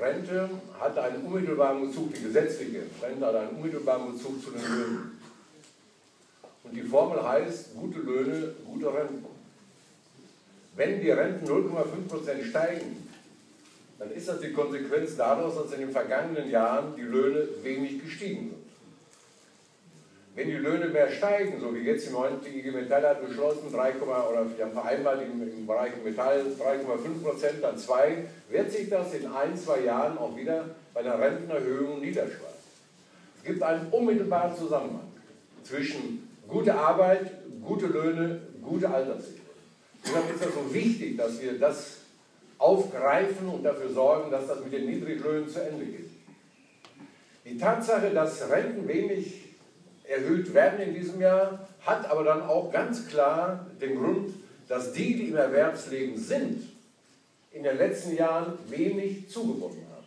Rente hat einen unmittelbaren Bezug, die gesetzliche Rente hat einen unmittelbaren Bezug zu den Löhnen. Und die Formel heißt, gute Löhne, gute Renten. Wenn die Renten 0,5% steigen, dann ist das die Konsequenz daraus, dass in den vergangenen Jahren die Löhne wenig gestiegen sind. Wenn die Löhne mehr steigen, so wie jetzt im Moment IG Metall hat beschlossen, 3, oder haben vereinbart im, im Bereich Metall 3,5 Prozent, dann 2, wird sich das in ein, zwei Jahren auch wieder bei einer Rentenerhöhung niederschlagen. Es gibt einen unmittelbaren Zusammenhang zwischen guter Arbeit, gute Löhne, gute Alterssicherung. Deshalb ist es so wichtig, dass wir das aufgreifen und dafür sorgen, dass das mit den Niedriglöhnen zu Ende geht. Die Tatsache, dass Renten wenig erhöht werden in diesem Jahr, hat aber dann auch ganz klar den Grund, dass die, die im Erwerbsleben sind, in den letzten Jahren wenig zugewonnen haben.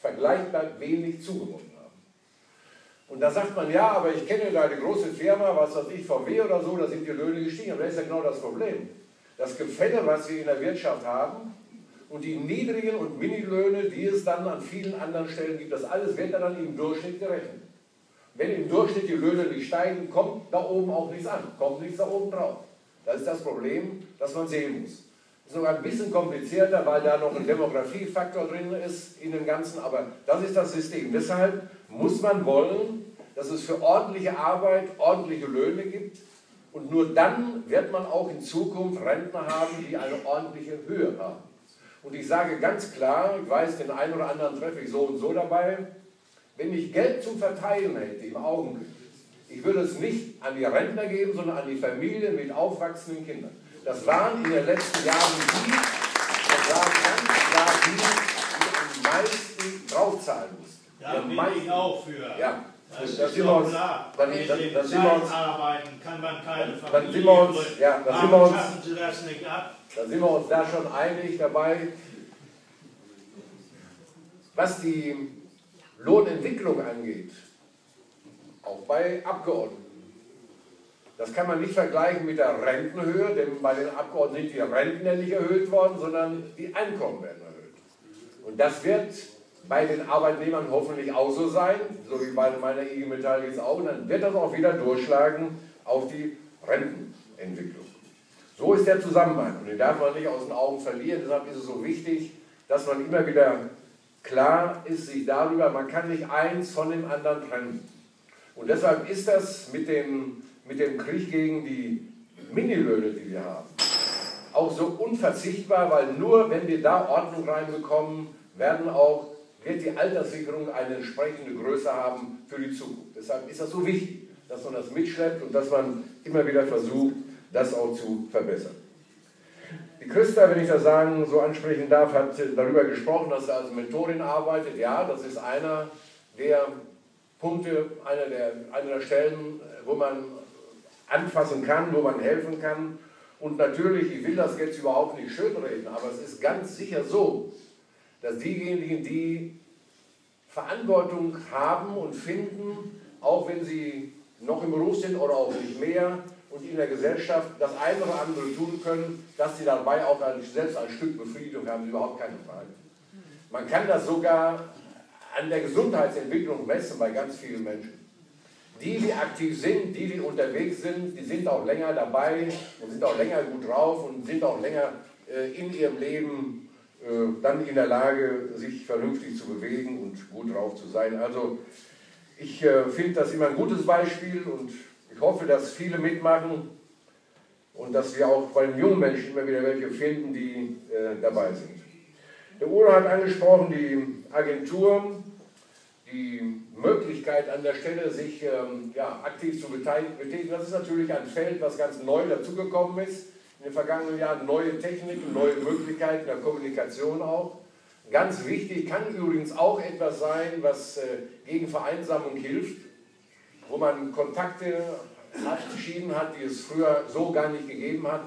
Vergleichbar wenig zugewonnen haben. Und da sagt man, ja, aber ich kenne da die große Firma, was weiß ich, VW oder so, da sind die Löhne gestiegen. Aber das ist ja genau das Problem. Das Gefälle, was wir in der Wirtschaft haben, und die niedrigen und Minilöhne, die es dann an vielen anderen Stellen gibt, das alles wird dann im Durchschnitt gerechnet. Wenn im Durchschnitt die Löhne nicht steigen, kommt da oben auch nichts an, kommt nichts da oben drauf. Das ist das Problem, das man sehen muss. Ist sogar ein bisschen komplizierter, weil da noch ein Demografiefaktor drin ist in dem Ganzen, aber das ist das System. Deshalb muss man wollen, dass es für ordentliche Arbeit ordentliche Löhne gibt und nur dann wird man auch in Zukunft Rentner haben, die eine ordentliche Höhe haben. Und ich sage ganz klar, ich weiß, den einen oder anderen treffe ich so und so dabei, wenn ich Geld zum Verteilen hätte im Augenblick, ich würde es nicht an die Rentner geben, sondern an die Familien mit aufwachsenden Kindern. Das waren in den letzten Jahren die, das waren ganz klar die, die am meisten draufzahlen mussten. Da bin meisten, ich auch für. Ja. Das, das ist doch klar. Dann, Mit dann, dann sind wir uns, arbeiten kann man keine Familie dann sind wir uns, ja, dann sind wir uns, Sie das nicht ab? Dann sind wir uns da schon einig dabei. Was die Lohnentwicklung angeht, auch bei Abgeordneten. Das kann man nicht vergleichen mit der Rentenhöhe, denn bei den Abgeordneten sind die Renten ja nicht erhöht worden, sondern die Einkommen werden erhöht. Und das wird bei den Arbeitnehmern hoffentlich auch so sein, so wie bei meiner IG Metall jetzt auch, und dann wird das auch wieder durchschlagen auf die Rentenentwicklung. So ist der Zusammenhang und den darf man nicht aus den Augen verlieren. Deshalb ist es so wichtig, dass man immer wieder klar ist sich darüber, man kann nicht eins von dem anderen trennen. Und deshalb ist das mit dem, mit dem Krieg gegen die Minilöhne, die wir haben, auch so unverzichtbar, weil nur wenn wir da Ordnung reinbekommen, werden auch, wird die Alterssicherung eine entsprechende Größe haben für die Zukunft. Deshalb ist das so wichtig, dass man das mitschleppt und dass man immer wieder versucht, das auch zu verbessern. Christa, wenn ich das sagen, so ansprechen darf, hat darüber gesprochen, dass sie als Mentorin arbeitet. Ja, das ist einer der Punkte, einer der, einer der Stellen, wo man anfassen kann, wo man helfen kann. Und natürlich, ich will das jetzt überhaupt nicht schönreden, aber es ist ganz sicher so, dass diejenigen, die Verantwortung haben und finden, auch wenn sie noch im Beruf sind oder auch nicht mehr, und in der Gesellschaft das eine oder andere tun können, dass sie dabei auch selbst ein Stück Befriedigung haben, überhaupt keine Frage. Man kann das sogar an der Gesundheitsentwicklung messen bei ganz vielen Menschen. Die, die aktiv sind, die, die unterwegs sind, die sind auch länger dabei und sind auch länger gut drauf und sind auch länger äh, in ihrem Leben äh, dann in der Lage, sich vernünftig zu bewegen und gut drauf zu sein. Also ich äh, finde das immer ein gutes Beispiel und ich hoffe, dass viele mitmachen und dass wir auch bei den jungen Menschen immer wieder welche finden, die äh, dabei sind. Der Udo hat angesprochen, die Agentur, die Möglichkeit an der Stelle, sich ähm, ja, aktiv zu betätigen. Das ist natürlich ein Feld, was ganz neu dazugekommen ist. In den vergangenen Jahren neue Techniken, neue Möglichkeiten der Kommunikation auch. Ganz wichtig kann übrigens auch etwas sein, was äh, gegen Vereinsamung hilft wo man Kontakte abgeschieden hat, die es früher so gar nicht gegeben hat,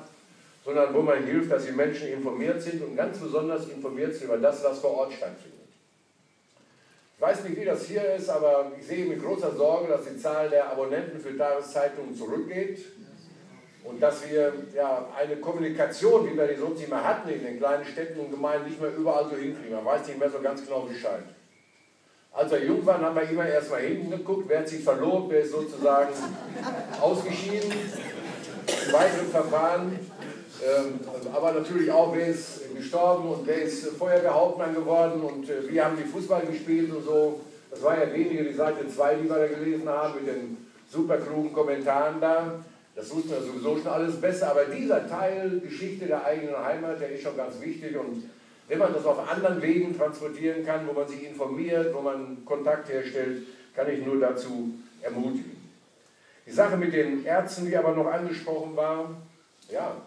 sondern wo man hilft, dass die Menschen informiert sind und ganz besonders informiert sind über das, was vor Ort stattfindet. Ich weiß nicht, wie das hier ist, aber ich sehe mit großer Sorge, dass die Zahl der Abonnenten für Tageszeitungen zurückgeht. und dass wir ja, eine Kommunikation, wie wir die sonst immer hatten in den kleinen Städten und Gemeinden, nicht mehr überall so hinkriegen. Man weiß nicht mehr so ganz genau Bescheid. Als wir jung waren, haben wir immer erstmal hingeguckt, wer hat sich verlobt, wer ist sozusagen ausgeschieden. Im weiteren Verfahren ähm, aber natürlich auch, wer ist gestorben und wer ist Feuerwehrhauptmann geworden und äh, wir haben die Fußball gespielt und so. Das war ja weniger die Seite 2, die wir da gelesen haben, mit den super klugen Kommentaren da. Das wussten wir sowieso schon alles besser, aber dieser Teil Geschichte der eigenen Heimat, der ist schon ganz wichtig und wenn man das auf anderen Wegen transportieren kann, wo man sich informiert, wo man Kontakt herstellt, kann ich nur dazu ermutigen. Die Sache mit den Ärzten, die aber noch angesprochen war, ja,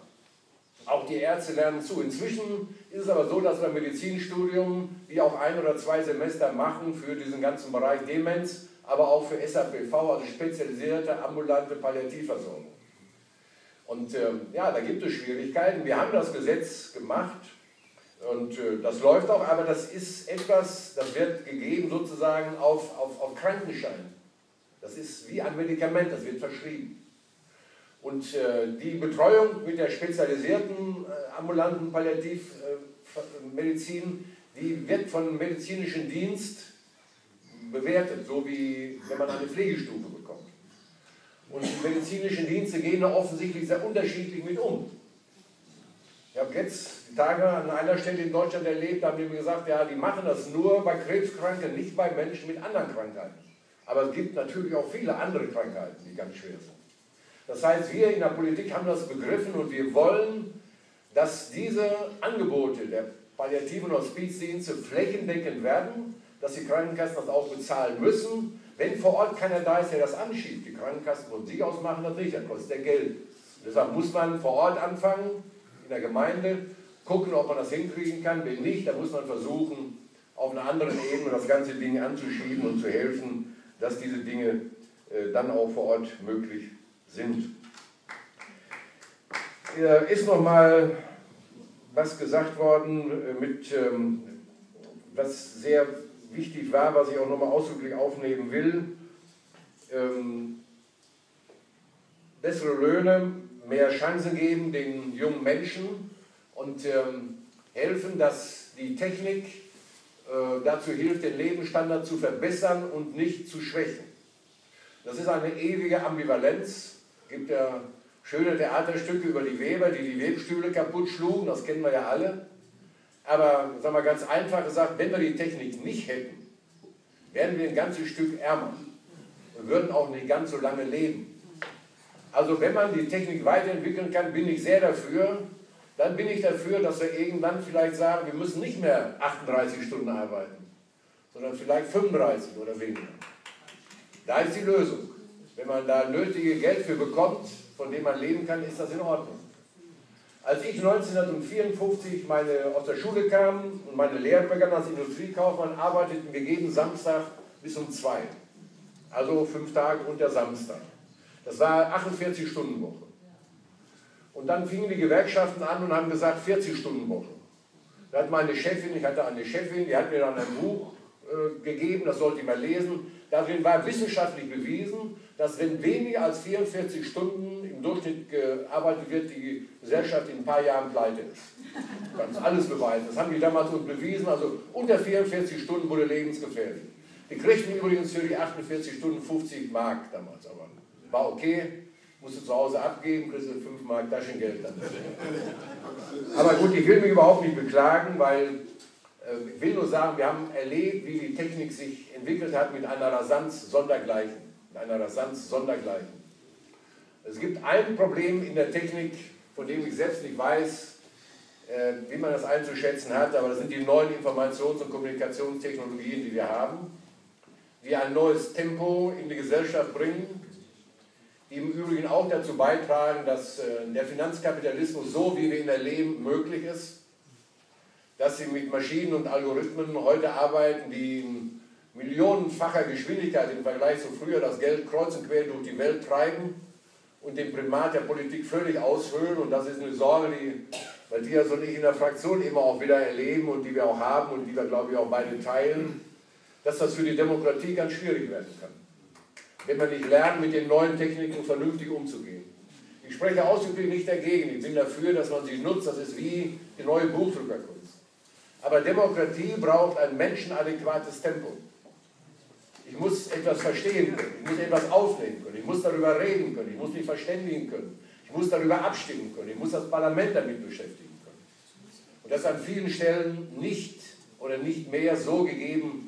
auch die Ärzte lernen zu. Inzwischen ist es aber so, dass wir Medizinstudium wie auch ein oder zwei Semester machen für diesen ganzen Bereich Demenz, aber auch für SAPV, also spezialisierte ambulante Palliativversorgung. Und äh, ja, da gibt es Schwierigkeiten. Wir haben das Gesetz gemacht und äh, das läuft auch, aber das ist etwas, das wird gegeben sozusagen auf, auf, auf Krankenschein. Das ist wie ein Medikament, das wird verschrieben. Und äh, die Betreuung mit der spezialisierten äh, ambulanten Palliativmedizin, äh, die wird vom medizinischen Dienst bewertet, so wie wenn man eine Pflegestufe bekommt. Und die medizinischen Dienste gehen da offensichtlich sehr unterschiedlich mit um. Ich habe jetzt die Tage an einer Stelle in Deutschland erlebt, da haben die mir gesagt, ja, die machen das nur bei Krebskranken, nicht bei Menschen mit anderen Krankheiten. Aber es gibt natürlich auch viele andere Krankheiten, die ganz schwer sind. Das heißt, wir in der Politik haben das begriffen und wir wollen, dass diese Angebote der palliativen Hospizdienste flächendeckend werden, dass die Krankenkassen das auch bezahlen müssen. Wenn vor Ort keiner da ist, der das anschiebt, die Krankenkassen von sich aus machen das nicht, das kostet ja Geld. Deshalb muss man vor Ort anfangen, in der Gemeinde, gucken, ob man das hinkriegen kann. Wenn nicht, dann muss man versuchen, auf einer anderen Ebene das ganze Ding anzuschieben und zu helfen, dass diese Dinge äh, dann auch vor Ort möglich sind. Ist noch mal was gesagt worden, äh, mit, ähm, was sehr wichtig war, was ich auch noch mal ausdrücklich aufnehmen will. Ähm, bessere Löhne, mehr Chancen geben den jungen Menschen und ähm, helfen, dass die Technik äh, dazu hilft, den Lebensstandard zu verbessern und nicht zu schwächen. Das ist eine ewige Ambivalenz gibt ja schöne Theaterstücke über die Weber, die die Webstühle kaputt schlugen, das kennen wir ja alle. Aber sagen wir ganz einfach gesagt, wenn wir die Technik nicht hätten, wären wir ein ganzes Stück ärmer und würden auch nicht ganz so lange leben. Also wenn man die Technik weiterentwickeln kann, bin ich sehr dafür. Dann bin ich dafür, dass wir irgendwann vielleicht sagen, wir müssen nicht mehr 38 Stunden arbeiten, sondern vielleicht 35 oder weniger. Da ist die Lösung. Wenn man da nötige Geld für bekommt, von dem man leben kann, ist das in Ordnung. Als ich 1954 meine, aus der Schule kam und meine Lehre begann als Industriekaufmann, arbeiteten wir jeden Samstag bis um zwei. Also fünf Tage und der Samstag. Das war 48 Stunden Woche. Und dann fingen die Gewerkschaften an und haben gesagt 40 Stunden Woche. Da hat meine Chefin, ich hatte eine Chefin, die hat mir dann ein Buch äh, gegeben, das sollte ich mal lesen. Darin war wissenschaftlich bewiesen, dass wenn weniger als 44 Stunden im Durchschnitt gearbeitet wird, die Gesellschaft in ein paar Jahren pleite ist. Ganz alles beweisen. Das haben die damals uns bewiesen. Also unter 44 Stunden wurde lebensgefährlich. Die kriegten übrigens für die 48 Stunden 50 Mark damals, aber war okay. Musste zu Hause abgeben, kriegst du 5 Mark Taschengeld dann. Aber gut, ich will mich überhaupt nicht beklagen, weil äh, ich will nur sagen, wir haben erlebt, wie die Technik sich entwickelt hat mit einer Rasanz sondergleichen in einer Rasanz sondergleichen. Es gibt ein Problem in der Technik, von dem ich selbst nicht weiß, äh, wie man das einzuschätzen hat, aber das sind die neuen Informations- und Kommunikationstechnologien, die wir haben, die ein neues Tempo in die Gesellschaft bringen, im Übrigen auch dazu beitragen, dass äh, der Finanzkapitalismus so, wie wir ihn erleben, möglich ist, dass sie mit Maschinen und Algorithmen heute arbeiten, die millionenfacher Geschwindigkeit im Vergleich zu früher das Geld kreuz und quer durch die Welt treiben und den Primat der Politik völlig aushöhlen. Und das ist eine Sorge, die Matthias und ich in der Fraktion immer auch wieder erleben und die wir auch haben und die wir, glaube ich, auch beide teilen, dass das für die Demokratie ganz schwierig werden kann. Wenn wir nicht lernen, mit den neuen Techniken vernünftig umzugehen. Ich spreche ausdrücklich nicht dagegen. Ich bin dafür, dass man sie nutzt. Das ist wie die neue Buchdruckerkunst. Aber Demokratie braucht ein menschenadäquates Tempo. Ich muss etwas verstehen können, ich muss etwas aufnehmen können, ich muss darüber reden können, ich muss mich verständigen können, ich muss darüber abstimmen können, ich muss das Parlament damit beschäftigen können. Und das ist an vielen Stellen nicht oder nicht mehr so gegeben,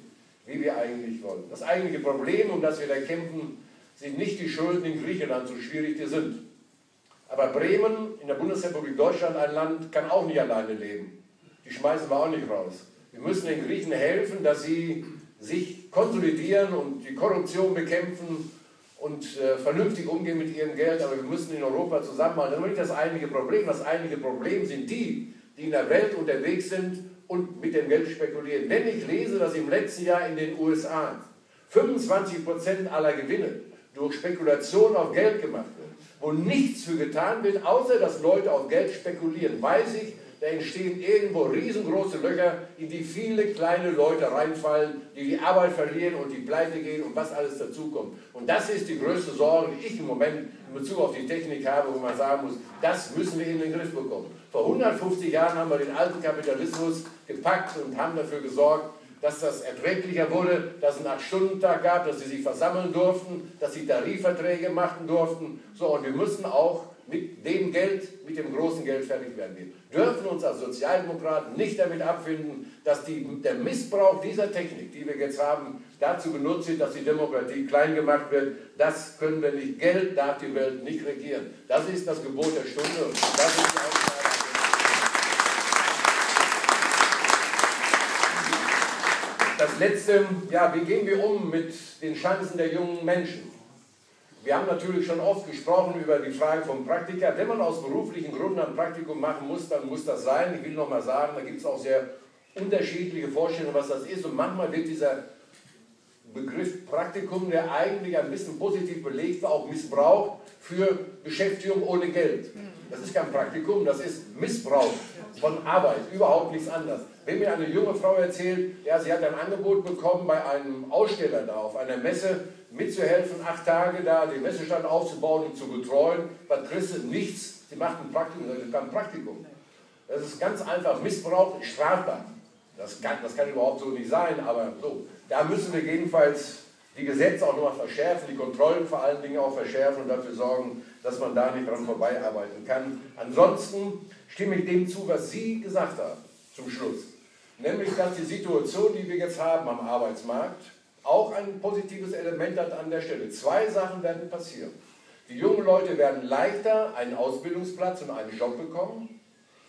wie wir eigentlich wollen. Das eigentliche Problem, um das wir da kämpfen, sind nicht die Schulden in Griechenland, so schwierig die sind. Aber Bremen in der Bundesrepublik Deutschland, ein Land, kann auch nicht alleine leben. Die schmeißen wir auch nicht raus. Wir müssen den Griechen helfen, dass sie sich konsolidieren und die Korruption bekämpfen und äh, vernünftig umgehen mit ihrem Geld. Aber wir müssen in Europa zusammenhalten. Das ist nicht das eigentliche Problem. Das eigentliche Problem sind die, die in der Welt unterwegs sind und mit dem Geld spekulieren. Denn ich lese, dass im letzten Jahr in den USA 25 Prozent aller Gewinne durch Spekulation auf Geld gemacht wird, wo nichts für getan wird, außer dass Leute auf Geld spekulieren, weiß ich, da entstehen irgendwo riesengroße Löcher, in die viele kleine Leute reinfallen, die die Arbeit verlieren und die pleite gehen und was alles dazukommt. Und das ist die größte Sorge, die ich im Moment in Bezug auf die Technik habe, wo man sagen muss, das müssen wir in den Griff bekommen. Vor 150 Jahren haben wir den alten Kapitalismus gepackt und haben dafür gesorgt, dass das erträglicher wurde, dass es einen 8-Stunden-Tag gab, dass sie sich versammeln durften, dass sie Tarifverträge machen durften. So, und wir müssen auch mit dem Geld, mit dem großen Geld fertig werden. Wir dürfen uns als Sozialdemokraten nicht damit abfinden, dass die, der Missbrauch dieser Technik, die wir jetzt haben, dazu benutzt wird, dass die Demokratie klein gemacht wird. Das können wir nicht. Geld darf die Welt nicht regieren. Das ist das Gebot der Stunde und das ist die Aufgabe. Das letzte, ja, wie gehen wir um mit den Chancen der jungen Menschen? Wir haben natürlich schon oft gesprochen über die Frage vom Praktiker. Wenn man aus beruflichen Gründen ein Praktikum machen muss, dann muss das sein. Ich will noch mal sagen, da gibt es auch sehr unterschiedliche Vorstellungen, was das ist. Und manchmal wird dieser Begriff Praktikum, der eigentlich ein bisschen positiv belegt war, auch missbraucht für Beschäftigung ohne Geld. Das ist kein Praktikum, das ist Missbrauch von Arbeit, überhaupt nichts anderes. Wenn mir eine junge Frau erzählt, ja, sie hat ein Angebot bekommen, bei einem Aussteller da auf einer Messe mitzuhelfen, acht Tage da den Messestand aufzubauen und zu betreuen, was kriegst du? Nichts. Sie macht ein Praktikum, das ist kein Praktikum. Das ist ganz einfach Missbrauch, strafbar. Das kann, das kann überhaupt so nicht sein, aber so. Da müssen wir jedenfalls die Gesetze auch nochmal verschärfen, die Kontrollen vor allen Dingen auch verschärfen und dafür sorgen, dass man da nicht dran vorbeiarbeiten kann. Ansonsten stimme ich dem zu, was Sie gesagt haben, zum Schluss. Nämlich, dass die Situation, die wir jetzt haben am Arbeitsmarkt, auch ein positives Element hat an der Stelle. Zwei Sachen werden passieren. Die jungen Leute werden leichter einen Ausbildungsplatz und einen Job bekommen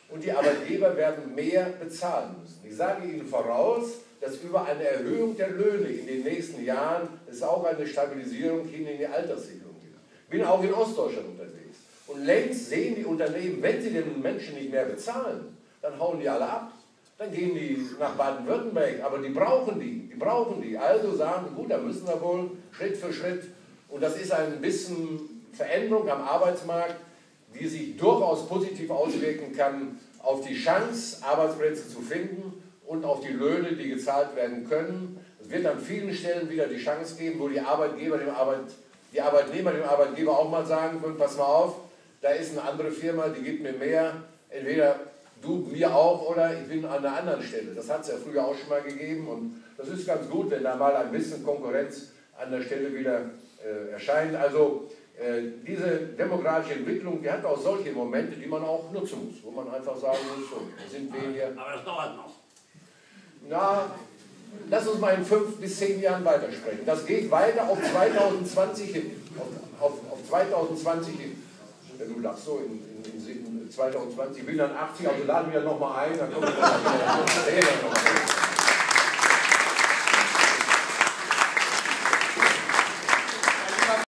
und die Arbeitgeber werden mehr bezahlen müssen. Ich sage Ihnen voraus, dass über eine Erhöhung der Löhne in den nächsten Jahren es auch eine Stabilisierung hin in die Alterssicherung gibt. Ich bin auch in Ostdeutschland unterwegs. Und längst sehen die Unternehmen, wenn sie den Menschen nicht mehr bezahlen, dann hauen die alle ab. Dann gehen die nach Baden-Württemberg, aber die brauchen die, die brauchen die. Also sagen, gut, da müssen wir wohl Schritt für Schritt. Und das ist ein bisschen Veränderung am Arbeitsmarkt, die sich durchaus positiv auswirken kann auf die Chance, Arbeitsplätze zu finden und auf die Löhne, die gezahlt werden können. Es wird an vielen Stellen wieder die Chance geben, wo die Arbeitgeber dem Arbeit, die Arbeitnehmer dem Arbeitgeber auch mal sagen können, pass mal auf, da ist eine andere Firma, die gibt mir mehr. Entweder du mir auch oder ich bin an einer anderen Stelle. Das hat es ja früher auch schon mal gegeben und das ist ganz gut, wenn da mal ein bisschen Konkurrenz an der Stelle wieder äh, erscheint. Also äh, diese demografische Entwicklung, die hat auch solche Momente, die man auch nutzen muss, wo man einfach sagen muss, so, sind wir hier. Aber das dauert noch. Na, lass uns mal in fünf bis zehn Jahren weitersprechen. Das geht weiter auf 2020 hin. Auf, auf, auf 2020 hin. Du lachst so in, in, in 2020, ich bin dann 80, also laden wir nochmal ein, dann kommen wir wieder.